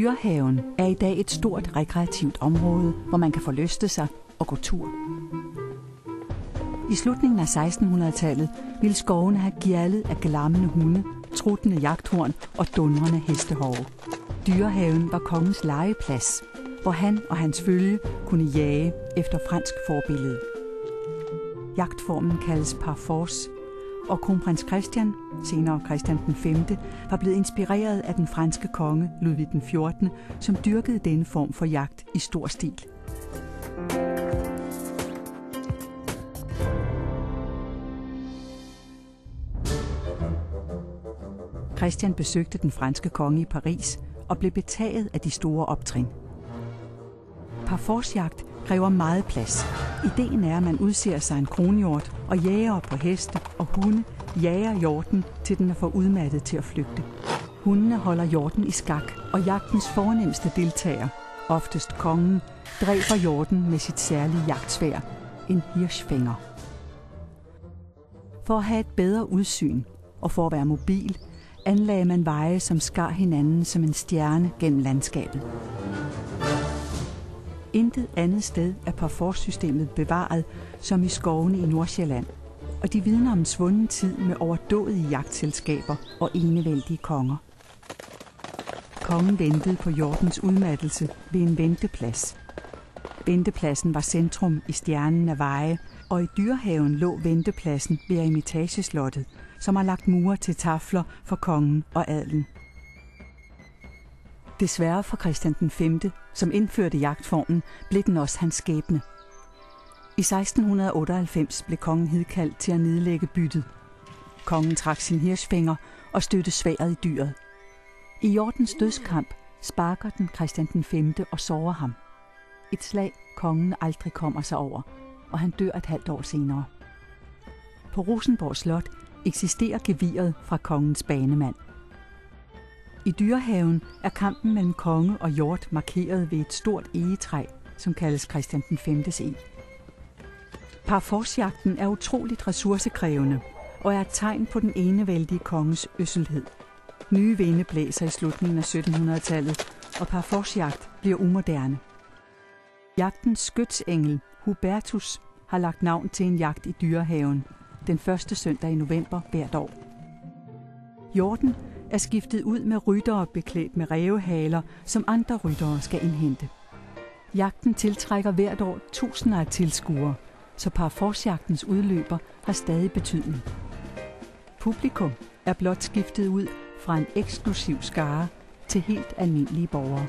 Dyrehaven er i dag et stort rekreativt område, hvor man kan forlyste sig og gå tur. I slutningen af 1600-tallet ville skovene have gjaldet af glammende hunde, truttende jagthorn og dundrende hestehove. Dyrehaven var kongens legeplads, hvor han og hans følge kunne jage efter fransk forbillede. Jagtformen kaldes parforce, og kronprins Christian, senere Christian den 5., var blevet inspireret af den franske konge Ludvig den 14., som dyrkede denne form for jagt i stor stil. Christian besøgte den franske konge i Paris og blev betaget af de store optrin. Parforsjagt kræver meget plads. Ideen er, at man udser sig en kronhjort, og jæger på heste og hunde jager hjorten, til den er for udmattet til at flygte. Hundene holder hjorten i skak, og jagtens fornemmeste deltager, oftest kongen, dræber hjorten med sit særlige jagtsvær, en hirschfænger. For at have et bedre udsyn og for at være mobil, anlagde man veje, som skar hinanden som en stjerne gennem landskabet. Intet andet sted er parforsystemet bevaret som i skovene i Nordsjælland, og de vidner om en svunden tid med overdådige jagtselskaber og enevældige konger. Kongen ventede på jordens udmattelse ved en venteplads. Ventepladsen var centrum i stjernen af veje, og i dyrehaven lå ventepladsen ved Eremitageslottet, som har lagt mure til tafler for kongen og adelen. Desværre for Christian den 5., som indførte jagtformen, blev den også hans skæbne. I 1698 blev kongen hidkaldt til at nedlægge byttet. Kongen trak sin hirsfinger og støtte sværet i dyret. I Jordens dødskamp sparker den Christian den 5. og sårer ham. Et slag, kongen aldrig kommer sig over, og han dør et halvt år senere. På Rosenborg Slot eksisterer geviret fra kongens banemand. I dyrehaven er kampen mellem konge og hjort markeret ved et stort egetræ, som kaldes Christian den 5. e. Parforsjagten er utroligt ressourcekrævende og er et tegn på den enevældige konges øsselhed. Nye vinde blæser i slutningen af 1700-tallet, og parforsjagt bliver umoderne. Jagtens skytsengel, Hubertus, har lagt navn til en jagt i dyrehaven, den første søndag i november hvert år. Hjorten er skiftet ud med ryttere beklædt med rævehaler, som andre ryttere skal indhente. Jagten tiltrækker hvert år tusinder af tilskuere, så parforsjagtens udløber har stadig betydning. Publikum er blot skiftet ud fra en eksklusiv skare til helt almindelige borgere.